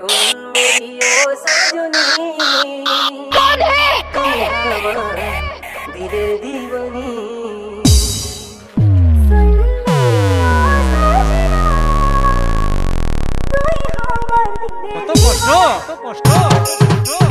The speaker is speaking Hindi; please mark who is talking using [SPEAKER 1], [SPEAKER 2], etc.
[SPEAKER 1] तुम मेरी ओ सजनी
[SPEAKER 2] कौन है
[SPEAKER 1] তুমি আমার দিলের দিবানি
[SPEAKER 3] কত কষ্ট কত কষ্ট কত কষ্ট